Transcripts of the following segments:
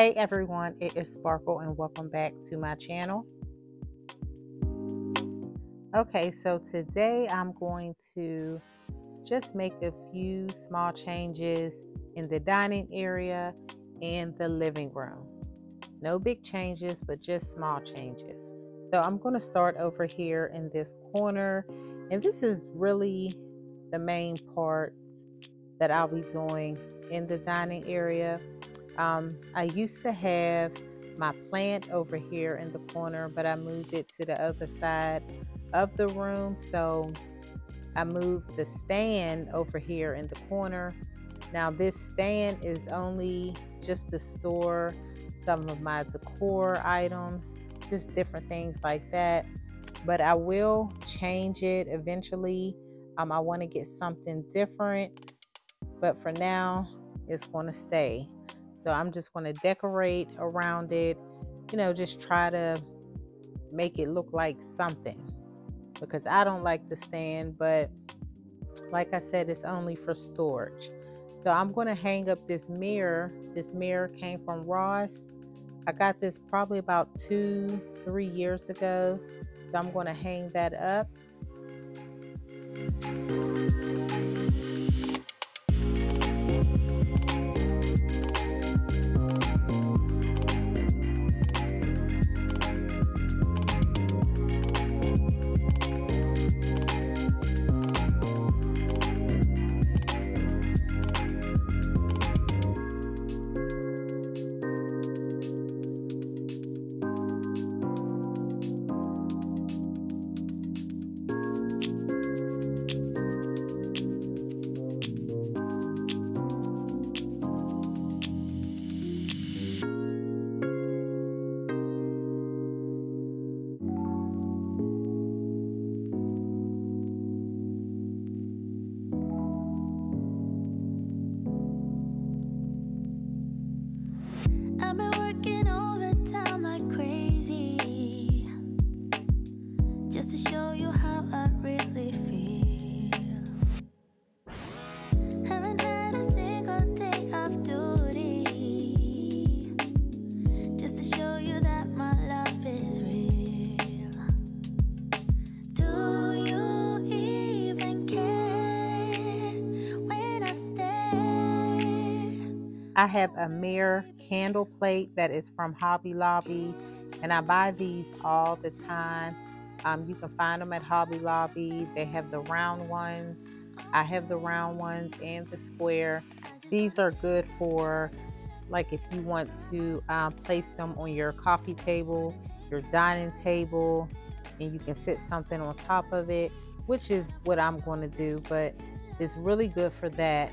Hey everyone, it is Sparkle and welcome back to my channel. Okay, so today I'm going to just make a few small changes in the dining area and the living room. No big changes, but just small changes. So I'm going to start over here in this corner, and this is really the main part that I'll be doing in the dining area. Um, I used to have my plant over here in the corner, but I moved it to the other side of the room. So I moved the stand over here in the corner. Now, this stand is only just to store some of my decor items, just different things like that. But I will change it eventually. Um, I want to get something different, but for now, it's going to stay. So I'm just going to decorate around it, you know, just try to make it look like something because I don't like the stand, but like I said, it's only for storage. So I'm going to hang up this mirror. This mirror came from Ross. I got this probably about two, three years ago. So I'm going to hang that up. I have a mirror candle plate that is from Hobby Lobby, and I buy these all the time. Um, you can find them at Hobby Lobby. They have the round ones. I have the round ones and the square. These are good for like if you want to um, place them on your coffee table, your dining table, and you can sit something on top of it, which is what I'm going to do. But it's really good for that.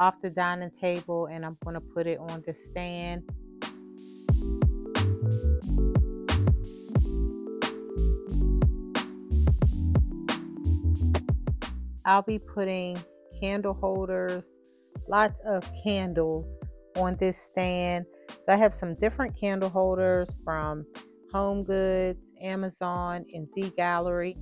off the dining table and I'm going to put it on the stand. I'll be putting candle holders, lots of candles on this stand. So I have some different candle holders from Home Goods, Amazon, and Z Gallerie.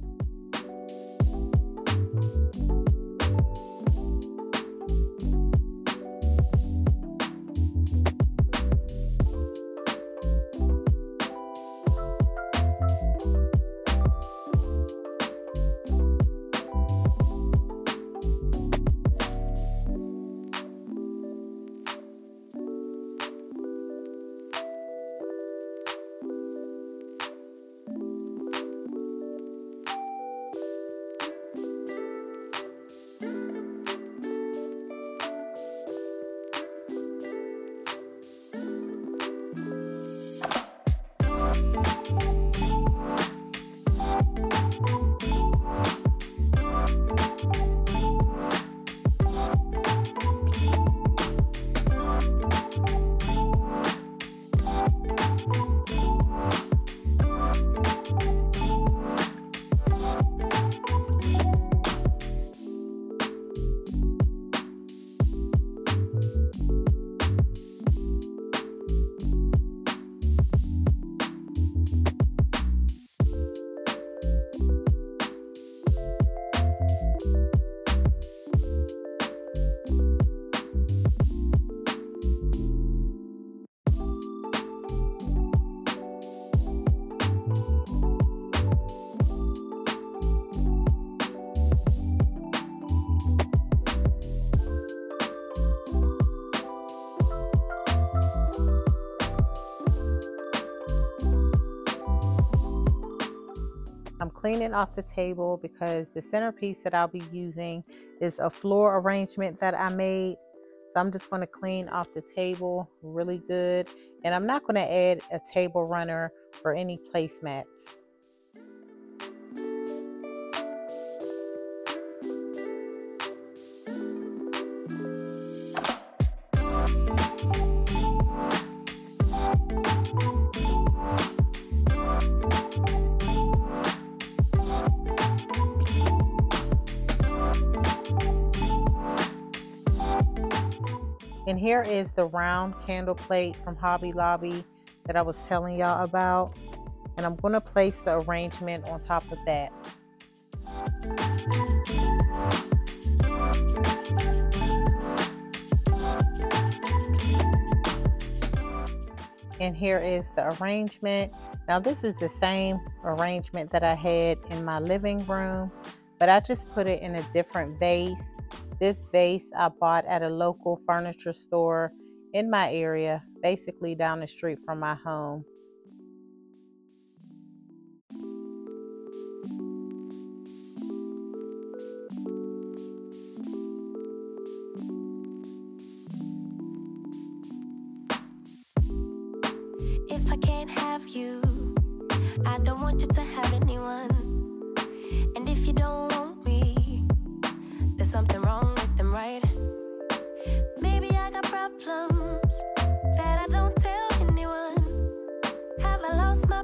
I'm cleaning off the table because the centerpiece that I'll be using is a floor arrangement that I made. So I'm just going to clean off the table really good. And I'm not going to add a table runner or any placemats. And here is the round candle plate from Hobby Lobby that I was telling y'all about. And I'm going to place the arrangement on top of that. And here is the arrangement. Now this is the same arrangement that I had in my living room, but I just put it in a different vase this vase I bought at a local furniture store in my area, basically down the street from my home. If I can't have you, I don't want you to have anyone. And if you don't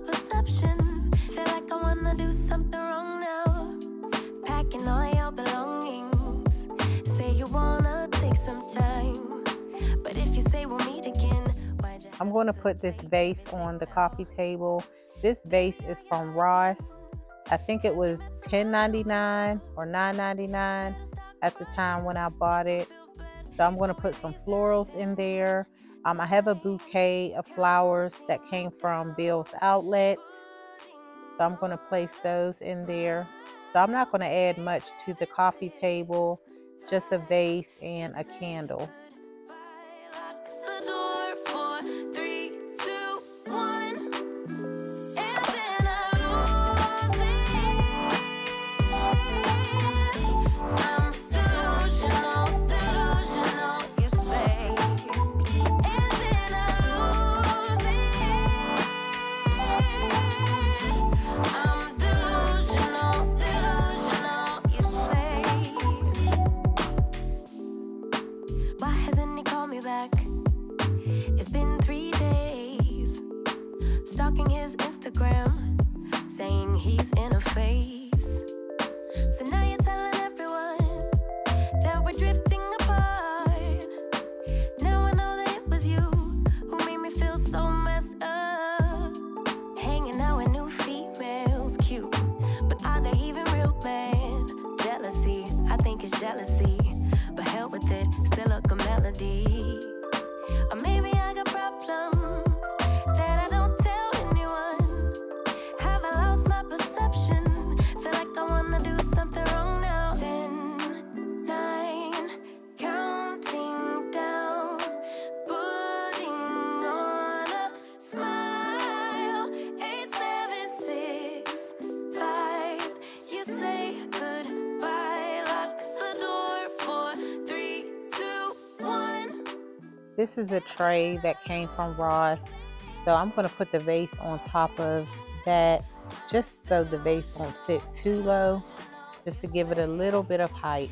perception? Feel like I wanna do something wrong now. Packing all your belongings. Say you wanna take some time. But if you say we'll meet again, I'm going to put this vase on the coffee table. This vase is from Ross. I think it was $10.99 or $9.99 at the time when I bought it. So I'm going to put some florals in there. Um, I have a bouquet of flowers that came from Bill's Outlet. So I'm going to place those in there. So I'm not going to add much to the coffee table, just a vase and a candle. This is a tray that came from Ross. So I'm going to put the vase on top of that just so the vase won't sit too low, just to give it a little bit of height.